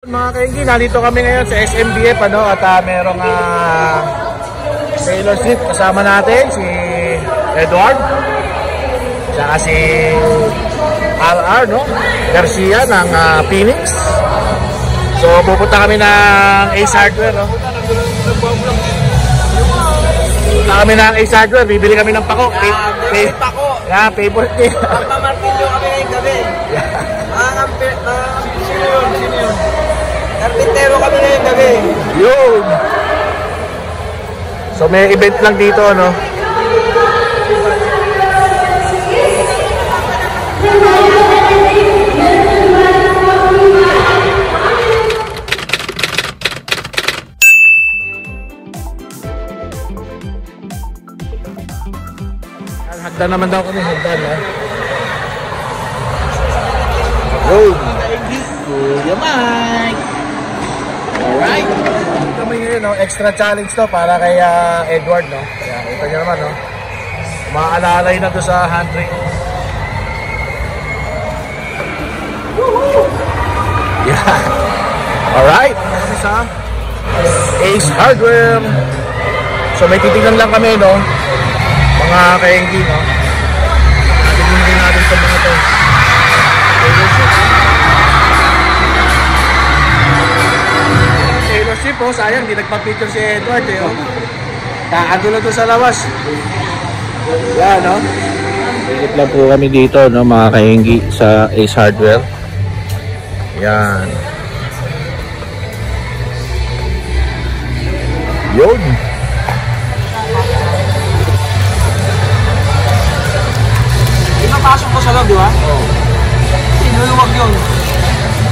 Mga kaingi, nandito kami ngayon sa SMBF ano, at uh, merong uh, Taylor Swift kasama natin, si Edward. Tsaka si RR, no? Garcia ng uh, Phoenix. So, pupunta kami ng Ace Hardware, no? Pupunta kami ng Ace Hardware, bibili kami ng pako. Pay, pay, Pako. yeah, favorite niya. Karpintero kami ngayong gabi. Yun! So may event lang dito, no? Hagdan naman daw kami, hagdan, ha? Yun! Kuya Mike! Alright. Kami ngayon, no? extra challenge to para kay ah, Edward. No? Kaya kita nyo naman, no? maalalay na to sa handbrake. Yeah. Alright. Kami sa Ace Hardware. So may titignan lang kami, no? Mga kaenggi, no? Tingnan din natin sa mga to. Oh, sayang, di nagpa-picture si Edward, eh, oh. Na to sa lawas. Yan, no? Silip lang po kami dito, no, mga kahingi sa Ace Hardware. Yan. Yun. Di ba pasok ko sa loob, di ba? Oo. Inuluwag yun.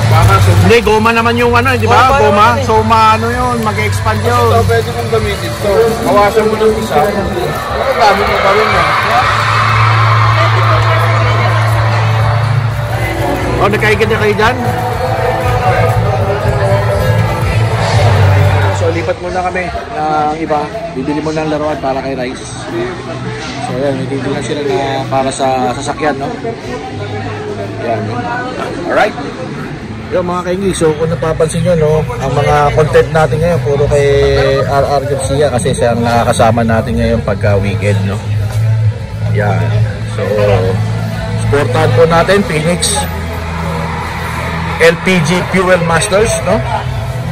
Hindi, goma naman yung ano, di ba? Goma Goma. naman eh. So, maano yun, mag-expand yun. pwede kong gamitin to. Hawasan mo ng isa. Ano gamit mo pa rin yan? O, oh, nakaigad na kayo dyan? So, lipat muna kami ng iba. Bibili mo ng laruan para kay Rice. So, yan. May sila na para sa sasakyan, no? Yan. Alright. Yung mga kaingi, so kung napapansin nyo, no, ang mga content natin ngayon, puro kay RR Garcia kasi siya ang nakakasama natin ngayon pagka weekend, no? Yan. So, supportahan po natin, Phoenix. LPG Fuel Masters, no?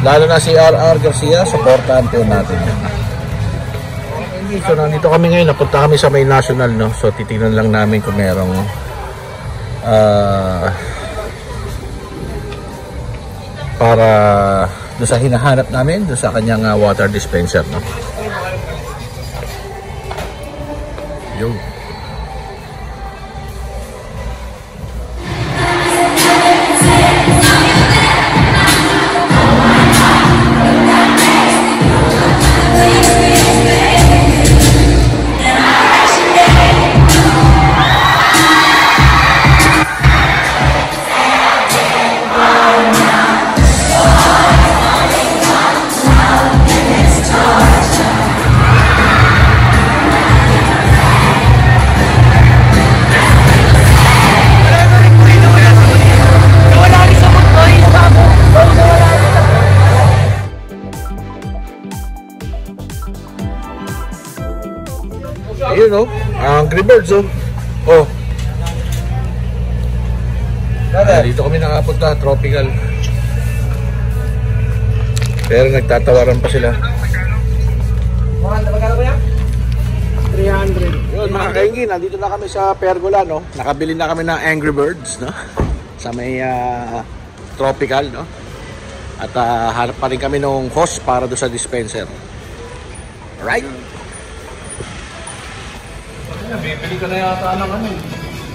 Lalo na si RR Garcia, supportahan po natin So, nandito kami ngayon, napunta kami sa may national, no? So, titingnan lang namin kung merong ah para doon sa hinahanap namin, doon sa kanyang ah, water dispenser, no? Yo. Ayun oh, Angry Birds oh. Oh. Ah, dito kami nakapunta, tropical. Pero nagtatawaran pa sila. Magkano ba yan? 300. Yun mga kaingi, nandito na kami sa Pergola, no? Nakabili na kami ng Angry Birds, no? Sa may ah, tropical, no? At ah, hanap pa rin kami ng host para do sa dispenser. Right? Bibili ka na yata ng ano eh.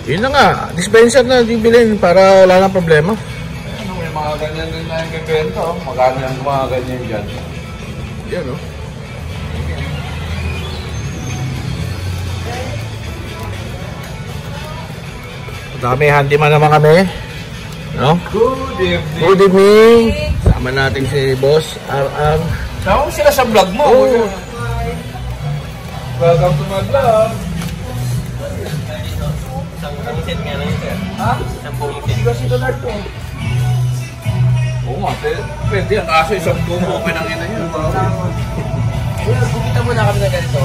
Yun na nga, dispenser na bibilin para wala nang problema. Ano, may mga ganyan din na yung bibenta. oh. Magkano yung mga ganyan dyan? Yan, no? Dami handyman naman kami. No? Good evening. Good evening. Sama natin si Boss RR. Tawag sila sa vlog mo. Oo. Welcome to my vlog. Set nga lang sir. Ha? Isang buong set. Hindi kasi ito nerd to. Oo nga, pwede, yan. Kaso isang bumo okay nang ina yun. Ayun, bukita muna kami na ganito.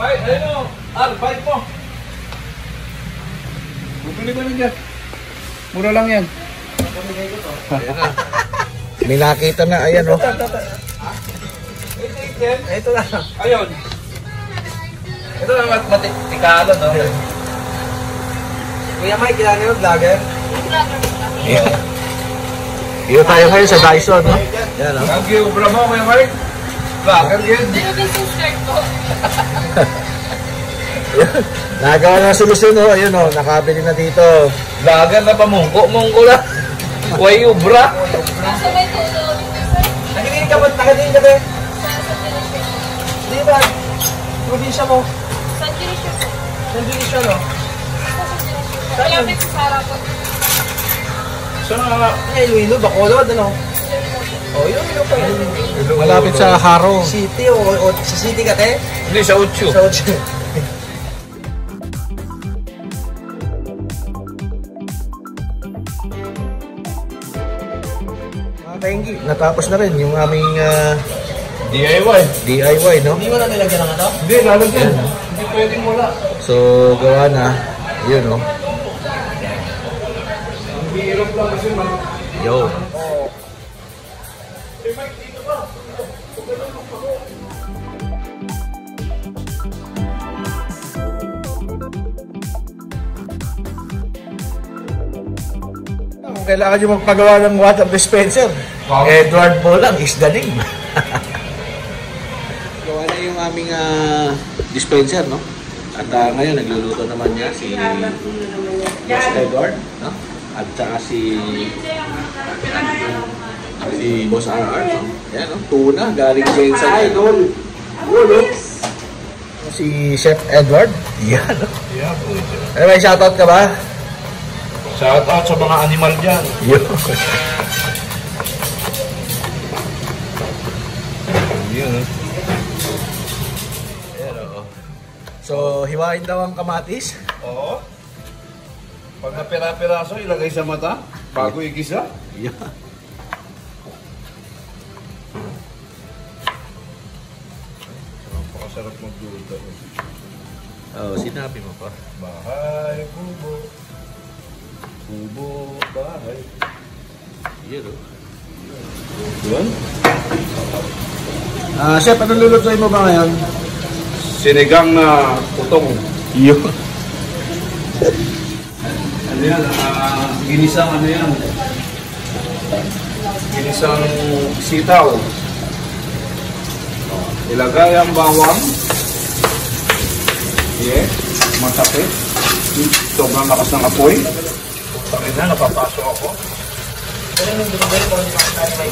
Bye, ayun o. Al, bye po. Bumili ka na dyan. Mura lang yan. Ayan na. May nakita na, ayan oh. Ito na. Ayun. Ito na mat matikalo, no? Kuya Mike, kilala nyo, vlogger? Ayan. Dito tayo ngayon sa Dyson, no? Ayan oh. Ang giubra mo, Kuya Mark. Vlogger yun. Nagawa na solusyon, oh. Ayun oh, nakabili na dito. Vlogger na pamungko, mungko lang. Kuya ubra. Nakikinig ka ba? Nakikinig ka ba? Ba? Probinsya mo. Nandun siya, no? Saan nga? Ay, Iloilo, Bacolod, ano? Oh, yun, yun pa yun. Malapit sa Haro. City, o, o sa city ka, te? Hindi, sa Ucho. Sa Ocho. Kaingi, natapos na rin yung aming ah, DIY. DIY, no? Hindi mo na nilagyan ng ano? Hindi, lalagyan. Hindi pwedeng wala. So, gawa na. Yun, no? Ang hirap lang kasi man. Yo. Kailangan nyo magpagawa ng water dispenser, Wow. Edward Bolang is the name. Aming ah, dispenser, no? At ah, ngayon, nagluluto naman niya si Boss Edward, no? At saka si si Boss RR, no? Yan, no? Tuna, galing Jensen. Ay, Idol! Ulo! Si Chef Edward. Yan, no? Yeah, Ano may shoutout ka ba? Shout out sa mga animal dyan. Yun. Yun. Ayan, So, hiwain daw ang kamatis. Oo. Pag napira-piraso, ilagay sa mata. Bago igisa. Yeah. Napakasarap magluto. Oh, sinabi mo pa. Bahay, kubo. Kubo, bahay. Yun, oh. Yun. Ah, chef, anong lulutuin mo ba ngayon? Sinigang na putong. Yun. Ano yan? ah, ginisang ano yan? Ginisang sitaw. Ilagay ang bawang. Yeah. Matapit. Sobrang lakas ng apoy. Bakit na, napapasok ako. Ano yung binibili ko yung mga may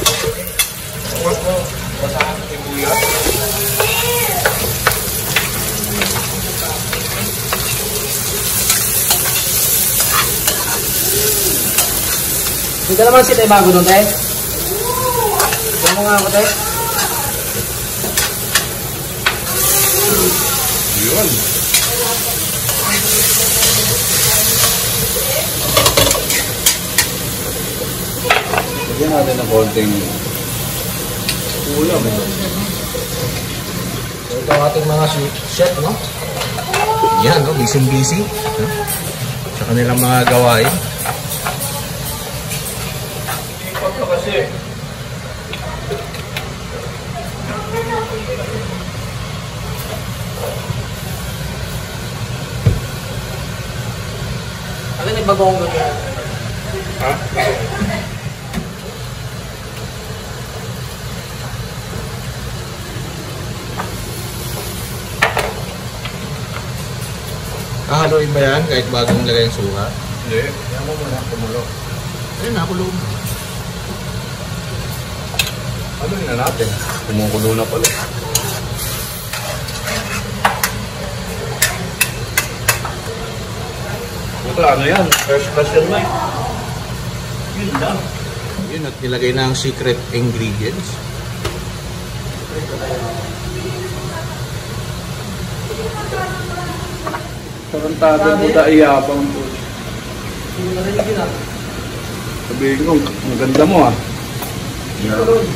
Work mo. Basahan ng sibuyas. Hindi naman si Tay Bago doon, te. Diyan mo nga ako, te. Yun. Lagyan natin ng konting ulam. So, ito ang ating mga chef, no? Yan, no? Busy-busy. No? Sa kanilang mga gawain. Yung bagong doon? Ha? Hahaluin ba yan kahit bagong lagay ang suha? Hindi. Yan mo muna kumulo. Ayun, nakulo. Ano na natin? Kumukulo na pala. Puta, ano yan? First class yan, Mike. Yun lang. Yun, at nilagay na ang secret ingredients. Tarantado mo da iyabang po. Ah. Sabihin ko, ang ganda mo ah.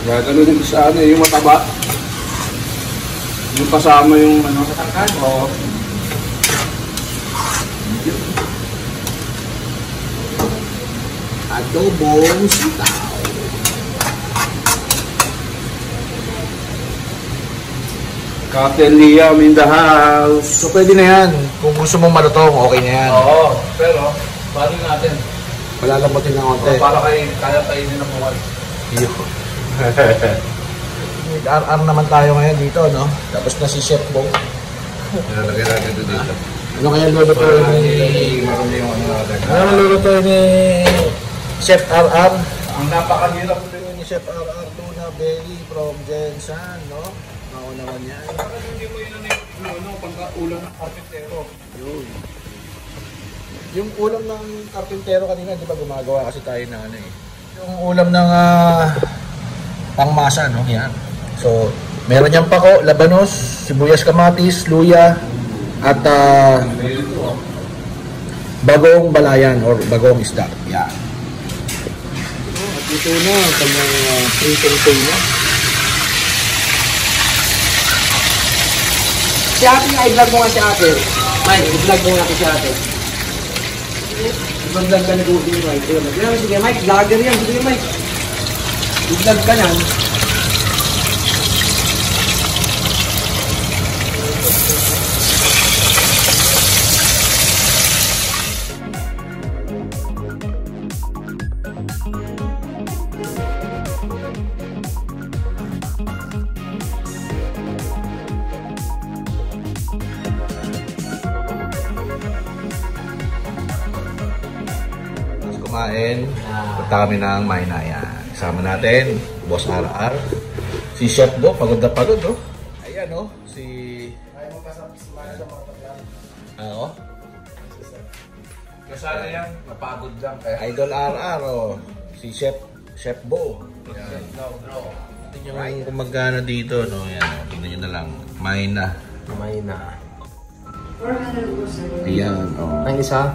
Gagano din sa ano, yung mataba. Yung kasama yung ano. Oo. Adobong sitaw. Captain Liam in the house. So pwede na yan. Kung gusto mong malutong, okay na yan. Oo, pero paano natin? Palalambutin ng konti. Para kay kaya kainin ng buwan. Nag-RR naman tayo ngayon dito, no? Tapos na si Chef Bong. Nalagay natin ito dito. Ano kaya lulutuin ni... marami yung ano natin. Ano lulutuin ni Chef RR? Ang napakahirap din. Ni Chef RR tuna belly from Jensan, no? Ako naman yan. Bakit hindi mo yun ano, ano, pagka-ulam ng karpintero? Yun. Yung ulam ng karpintero kanina, di ba gumagawa kasi tayo ng ano eh. Yung ulam ng ah, pangmasa, no? Yan. So, meron niyang pako, labanos, sibuyas kamatis, luya, at ah, bagong balayan or bagong isda. Yan. Ito na, ang kanyang uh, pritong tuna. Si ate i-vlog mo nga si ate. Mike, i-vlog mo nga si ate. I-vlog ka na Goody, Mike. Ayun, Sige, sige, Mike, vlogger yan. Sige, Mike. I-vlog ka na. Punta kami ng Maynaya. Kasama natin, Boss RR. Si Chef Bo, pagod na pagod, oh. Ayan, oh. Si... Ano? Kasana yan, napagod lang. Kaya Idol RR, oh. Si Chef, Chef Bo. Ayan. Tingnan yung kung magkano dito, no? Ayan, oh. Tingnan nyo na lang. Mayna. Mayna. Ayan, oh. Ang isa?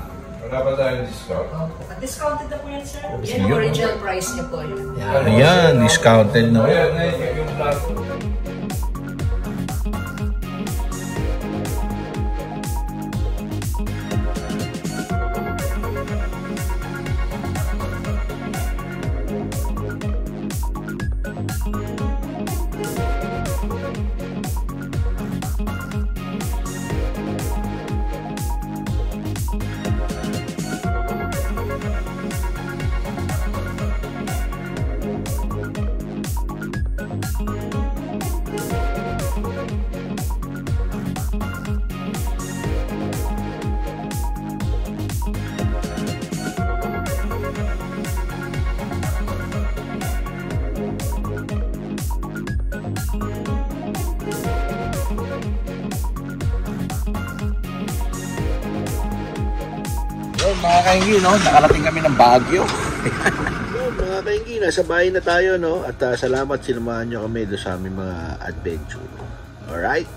Wala ba tayong discount? Discounted na po yan, sir. Yan, original price niya po yun. Ayan, discounted, no? Ayan, ayan, yung plato. kaingi, no? Nakarating kami ng Baguio. Oh, mga kaingi, nasa bahay na tayo, no? At uh, salamat sinamahan nyo kami doon sa aming mga adventure. Alright?